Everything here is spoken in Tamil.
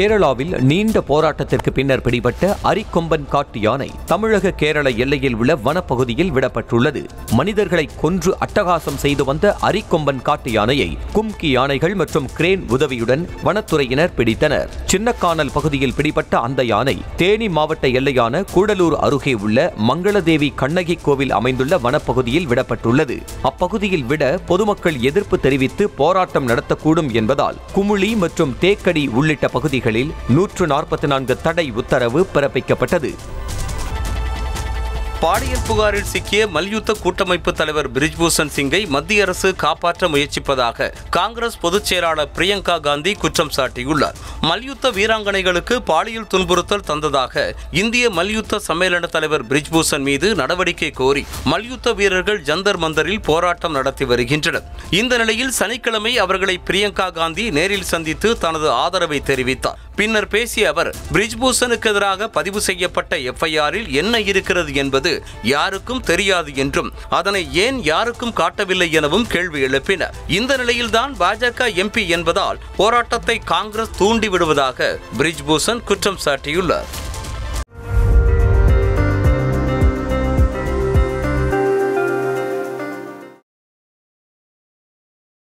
கேரளாவில் நீண்ட போராட்டத்திற்கு பின்னர் பிடிபட்ட அரிக்கொம்பன் காட்டு யானை தமிழக கேரள எல்லையில் உள்ள வனப்பகுதியில் விடப்பட்டுள்ளது. மனிதர்களை கொன்று அட்டகாசம் செய்து வந்த அரிக்கொம்பன் காட்டு யானையை கும்கி யானைகள் மற்றும் கிரேன் உதவியுடன் வனத்துறையினர் பிடித்தனர். சின்னக்கானல் பகுதியில் பிடிபட்ட அந்த யானை தேனி மாவட்ட எல்லையான கூடலூர் அருகே உள்ள மங்களதேவி கண்ணகி கோவில் அமைந்துள்ள வனப்பகுதியில் விடப்பட்டுள்ளது. அப்பகுதியில் விட பொதுமக்கள் எதிர்ப்பு தெரிவித்து போராட்டம் நடத்தக்கூடும் என்பதால் குமுளி மற்றும் தேக்கடி உள்ளிட்ட பகுதிகள் பகுதிகளில் நூற்று நாற்பத்தி நான்கு தடை உத்தரவு பிறப்பிக்கப்பட்டது. பாலியல் புகாரில் சிக்கிய மல்யுத்த கூட்டமைப்பு தலைவர் பிரிஜ்பூஷன் சிங்கை மத்திய அரசு காப்பாற்ற முயற்சிப்பதாக காங்கிரஸ் பொதுச் செயலாளர் பிரியங்கா காந்தி குற்றம் சாட்டியுள்ளார். மல்யுத்த வீராங்கனைகளுக்கு பாலியல் துன்புறுத்தல் தந்ததாக இந்திய மல்யுத்த சம்மேளன தலைவர் பிரிஜ்பூஷன் மீது நடவடிக்கை கோரி மல்யுத்த வீரர்கள் ஜந்தர் மந்தரில் போராட்டம் நடத்தி வருகின்றனர். இந்த நிலையில் சனிக்கிழமை அவர்களை பிரியங்கா காந்தி நேரில் சந்தித்து தனது ஆதரவை தெரிவித்தார். பின்னர் பேசிய அவர் பிரிஜ்பூஷனுக்கு எதிராக பதிவு செய்யப்பட்ட எஃப்ஐஆரில் என்ன இருக்கிறது என்பது என்பது யாருக்கும் தெரியாது என்றும் அதனை ஏன் யாருக்கும் காட்டவில்லை எனவும் கேள்வி எழுப்பினர் இந்த நிலையில்தான் பாஜக எம்பி என்பதால் போராட்டத்தை காங்கிரஸ் தூண்டிவிடுவதாக பிரிஜ்பூஷன் குற்றம் சாட்டியுள்ளார்.